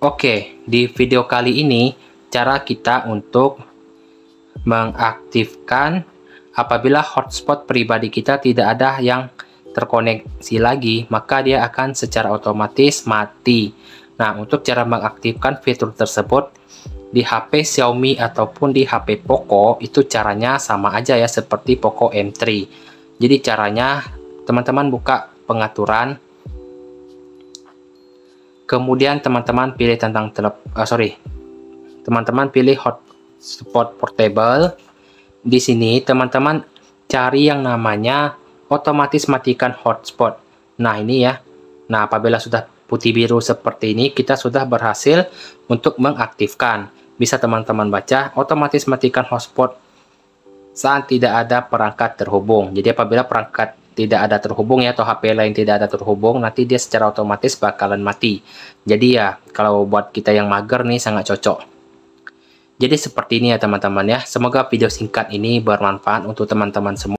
Oke, di video kali ini cara kita untuk mengaktifkan apabila hotspot pribadi kita tidak ada yang terkoneksi lagi, maka dia akan secara otomatis mati. Nah, untuk cara mengaktifkan fitur tersebut di HP Xiaomi ataupun di HP Poco itu caranya sama aja ya seperti Poco M3. Jadi caranya teman-teman buka pengaturan kemudian teman-teman pilih tentang telep uh, sorry. Teman-teman pilih hotspot portable. Di sini teman-teman cari yang namanya otomatis matikan hotspot. Nah ini ya. Nah apabila sudah putih biru seperti ini kita sudah berhasil untuk mengaktifkan. Bisa teman-teman baca otomatis matikan hotspot saat tidak ada perangkat terhubung. Jadi apabila perangkat tidak ada terhubung ya atau HP lain tidak ada terhubung nanti dia secara otomatis bakalan mati. Jadi ya kalau buat kita yang mager nih sangat cocok. Jadi seperti ini ya teman-teman ya. Semoga video singkat ini bermanfaat untuk teman-teman semua